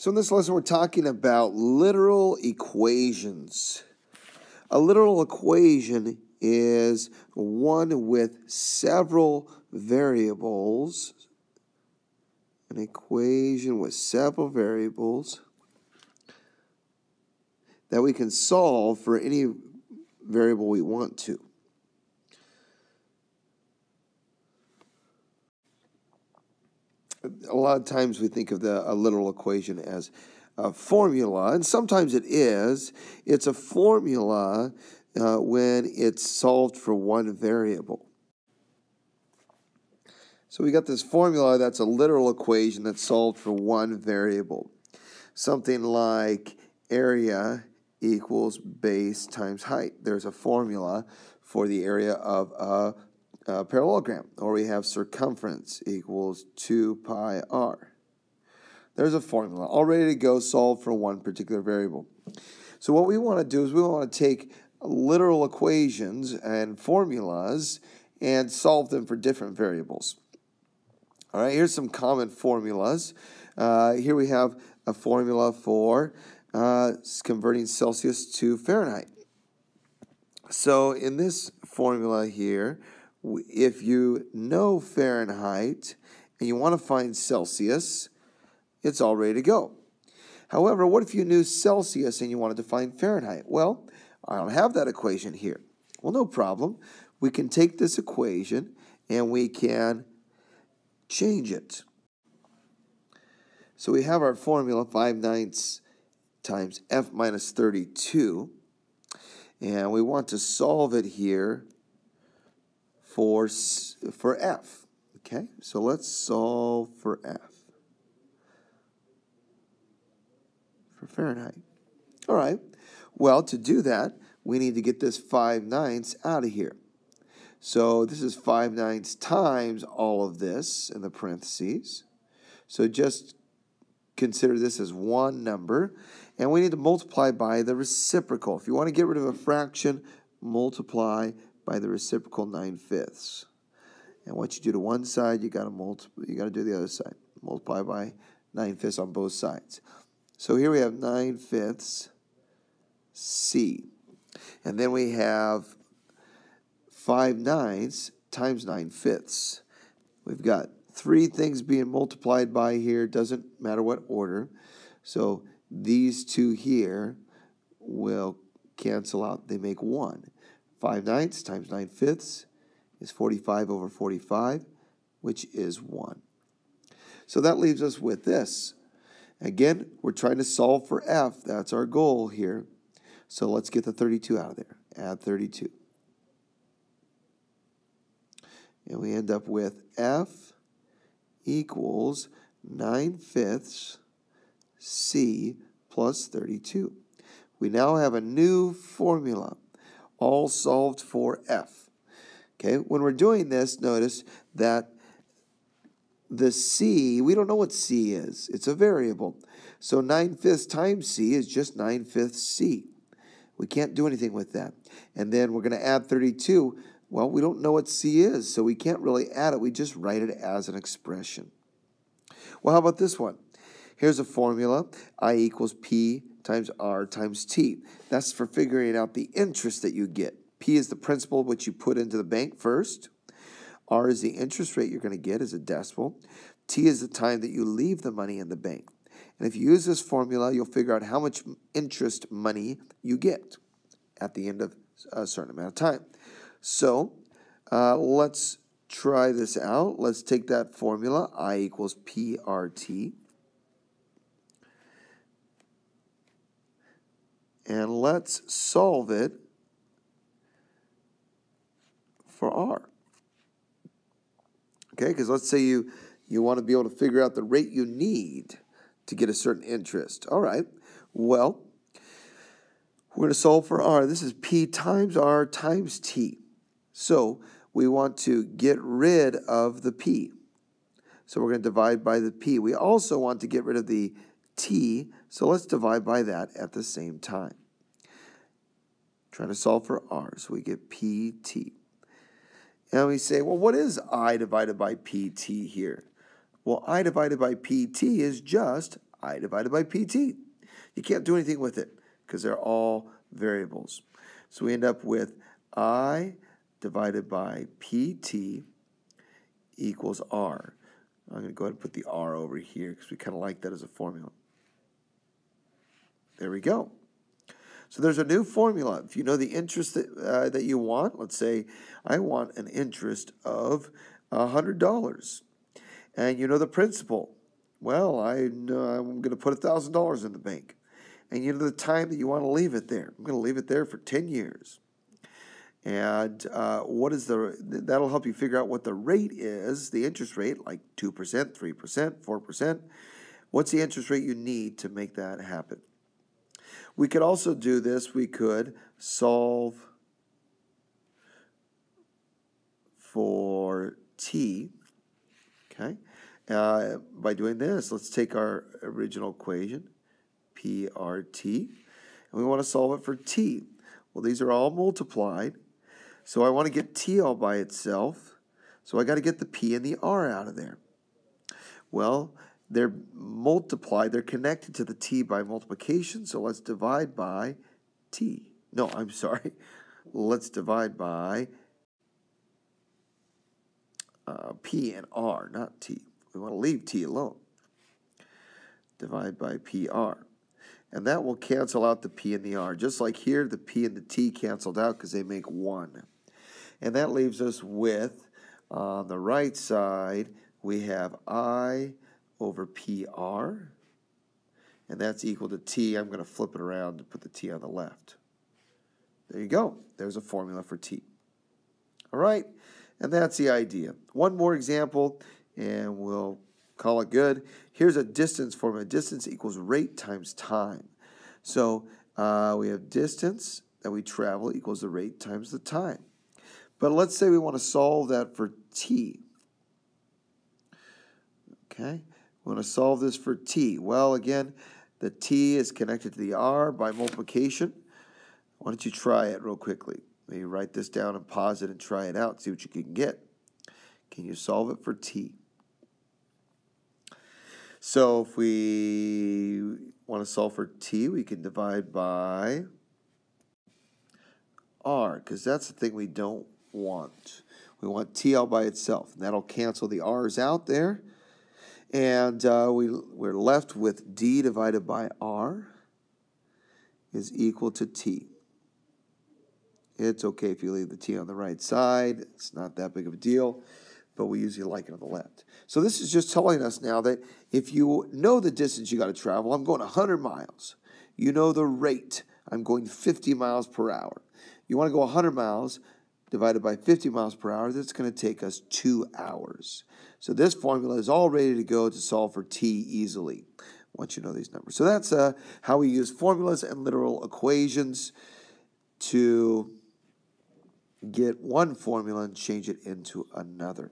So in this lesson, we're talking about literal equations. A literal equation is one with several variables. An equation with several variables that we can solve for any variable we want to. A lot of times we think of the a literal equation as a formula, and sometimes it is. It's a formula uh, when it's solved for one variable. So we got this formula that's a literal equation that's solved for one variable. Something like area equals base times height. There's a formula for the area of a uh, parallelogram, or we have circumference equals 2 pi r. There's a formula all ready to go solve for one particular variable. So what we want to do is we want to take literal equations and formulas and solve them for different variables. All right, here's some common formulas. Uh, here we have a formula for uh, converting Celsius to Fahrenheit. So in this formula here, if you know Fahrenheit and you want to find Celsius, it's all ready to go. However, what if you knew Celsius and you wanted to find Fahrenheit? Well, I don't have that equation here. Well, no problem. We can take this equation and we can change it. So we have our formula 5 ninths times f minus 32. And we want to solve it here for, for f. Okay, so let's solve for f. For Fahrenheit. All right, well, to do that, we need to get this 5 ninths out of here. So this is 5 ninths times all of this in the parentheses. So just consider this as one number. And we need to multiply by the reciprocal. If you want to get rid of a fraction, multiply by the reciprocal 9 fifths. And what you do to one side, you got to multiply. You got to do the other side. Multiply by 9 fifths on both sides. So here we have 9 fifths C. And then we have 5 ninths times 9 fifths. We've got three things being multiplied by here. Doesn't matter what order. So these two here will cancel out. They make 1. 5 ninths times 9 fifths is 45 over 45, which is 1. So that leaves us with this. Again, we're trying to solve for f. That's our goal here. So let's get the 32 out of there. Add 32. And we end up with f equals 9 fifths c plus 32. We now have a new formula all solved for f. Okay, when we're doing this, notice that the c, we don't know what c is. It's a variable. So 9 fifths times c is just 9 fifths c. We can't do anything with that. And then we're going to add 32. Well, we don't know what c is, so we can't really add it. We just write it as an expression. Well, how about this one? Here's a formula. I equals p times r times t. That's for figuring out the interest that you get. P is the principal which you put into the bank first. R is the interest rate you're going to get as a decimal. T is the time that you leave the money in the bank. And if you use this formula, you'll figure out how much interest money you get at the end of a certain amount of time. So uh, let's try this out. Let's take that formula, I equals PRT. And let's solve it for r. Okay, because let's say you, you want to be able to figure out the rate you need to get a certain interest. All right, well, we're going to solve for r. This is p times r times t. So we want to get rid of the p. So we're going to divide by the p. We also want to get rid of the t, so let's divide by that at the same time. Trying to solve for r, so we get pt. And we say, well, what is i divided by pt here? Well, i divided by pt is just I divided by pt. You can't do anything with it because they're all variables. So we end up with I divided by pt equals r. I'm going to go ahead and put the r over here because we kind of like that as a formula. There we go. So there's a new formula. If you know the interest that, uh, that you want, let's say I want an interest of $100. And you know the principal. Well, I know I'm going to put $1,000 in the bank. And you know the time that you want to leave it there. I'm going to leave it there for 10 years. And uh, what is the, that'll help you figure out what the rate is, the interest rate, like 2%, 3%, 4%. What's the interest rate you need to make that happen? We could also do this. We could solve for t, okay? Uh, by doing this, let's take our original equation, PRT, and we want to solve it for t. Well, these are all multiplied, so I want to get t all by itself, so I got to get the p and the r out of there. Well, they're multiplied, they're connected to the t by multiplication, so let's divide by t. No, I'm sorry. Let's divide by uh, p and r, not t. We want to leave t alone. Divide by pr. And that will cancel out the p and the r. Just like here, the p and the t canceled out because they make 1. And that leaves us with, on the right side, we have i over PR, and that's equal to T. I'm going to flip it around to put the T on the left. There you go. There's a formula for T. All right, and that's the idea. One more example, and we'll call it good. Here's a distance formula. Distance equals rate times time. So uh, we have distance that we travel equals the rate times the time. But let's say we want to solve that for t. Okay, we want to solve this for t. Well, again, the t is connected to the r by multiplication. Why don't you try it real quickly? Maybe write this down and pause it and try it out, see what you can get. Can you solve it for t? So if we want to solve for t, we can divide by r, because that's the thing we don't want. We want t all by itself, and that'll cancel the r's out there. And uh, we, we're left with d divided by r is equal to t. It's okay if you leave the t on the right side. It's not that big of a deal, but we usually like it on the left. So this is just telling us now that if you know the distance you got to travel, I'm going 100 miles. You know the rate. I'm going 50 miles per hour. You want to go 100 miles, divided by 50 miles per hour, that's going to take us two hours. So this formula is all ready to go to solve for t easily once you know these numbers. So that's uh, how we use formulas and literal equations to get one formula and change it into another.